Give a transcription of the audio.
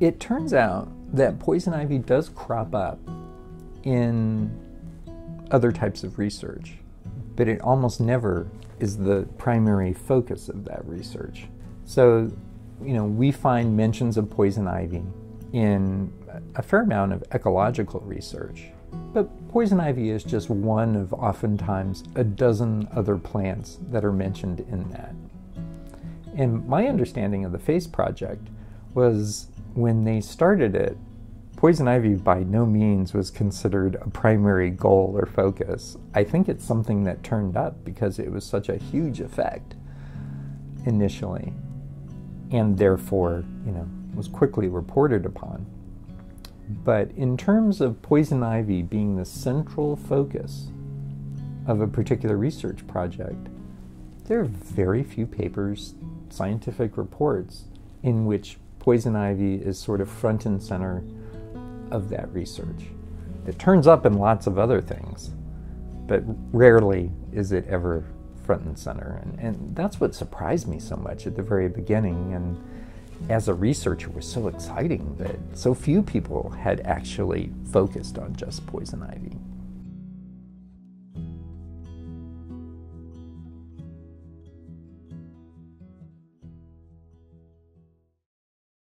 it turns out that poison ivy does crop up in other types of research, but it almost never is the primary focus of that research. So, you know, we find mentions of poison ivy in a fair amount of ecological research, but poison ivy is just one of oftentimes a dozen other plants that are mentioned in that. And my understanding of the FACE project was when they started it, poison ivy by no means was considered a primary goal or focus. I think it's something that turned up because it was such a huge effect initially and therefore, you know, was quickly reported upon. But in terms of poison ivy being the central focus of a particular research project, there are very few papers, scientific reports, in which poison ivy is sort of front and center of that research. It turns up in lots of other things, but rarely is it ever front and center. And, and that's what surprised me so much at the very beginning. And as a researcher was so exciting that so few people had actually focused on just poison ivy.